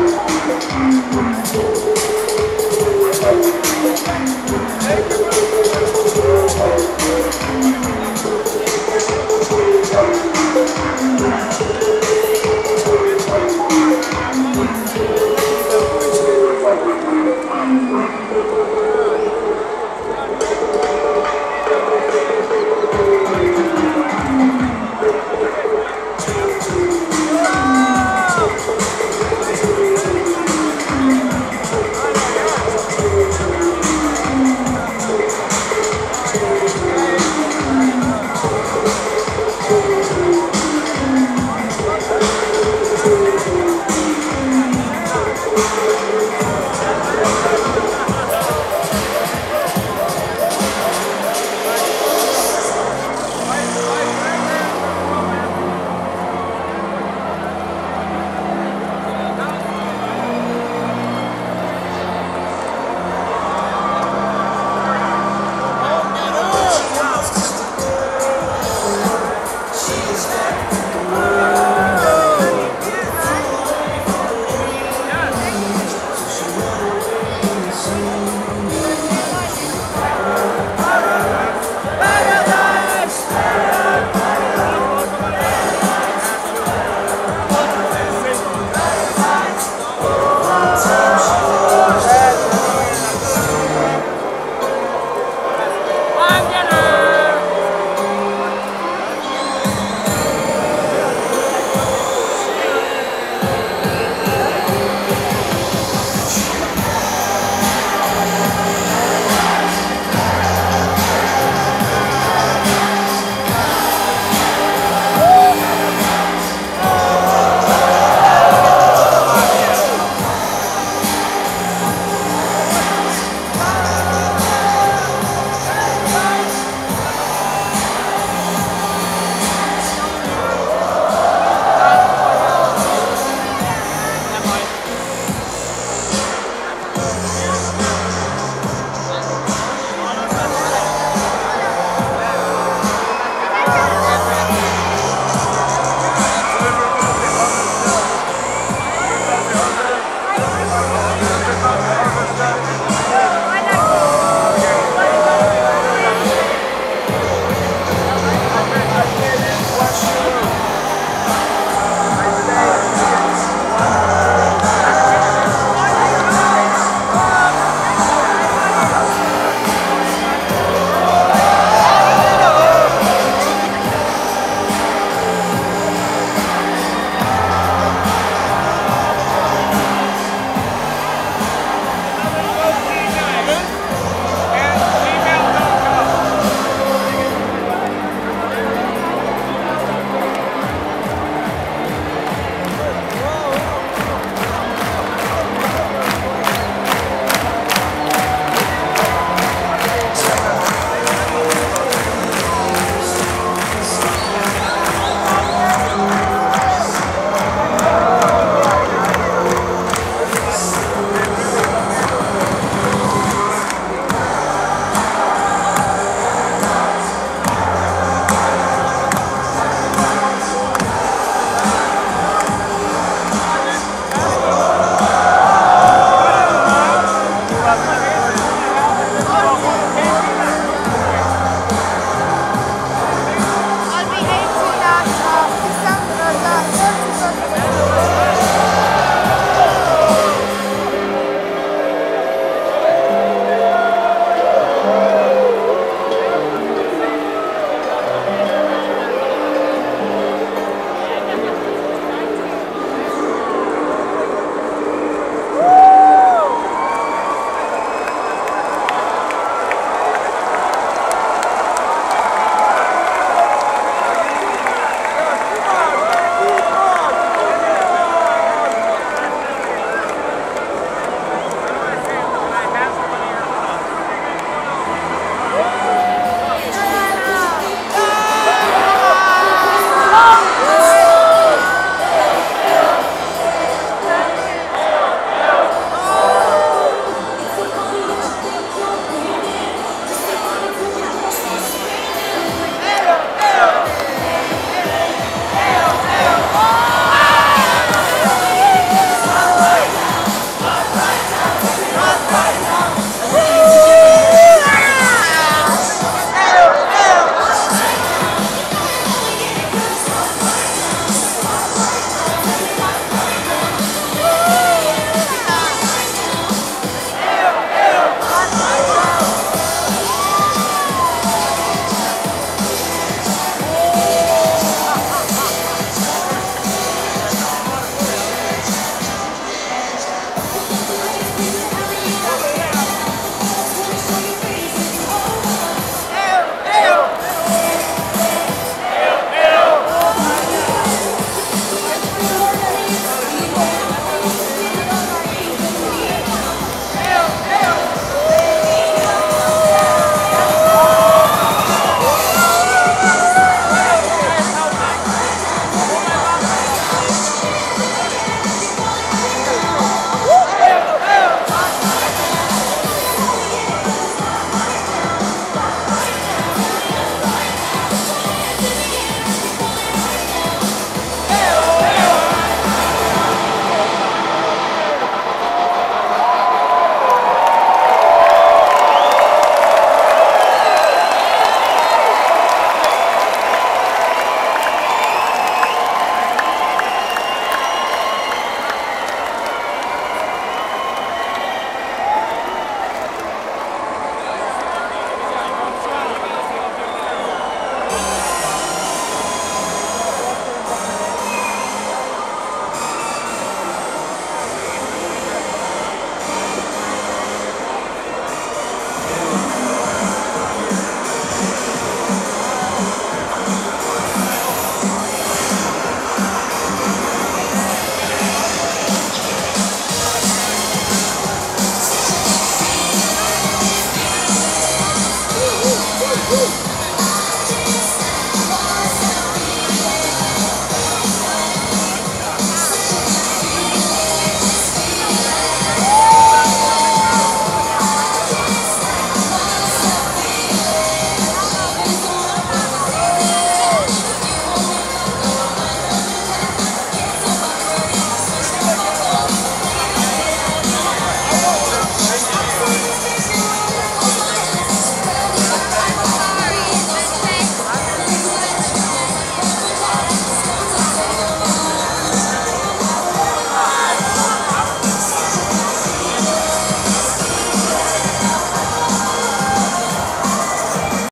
Música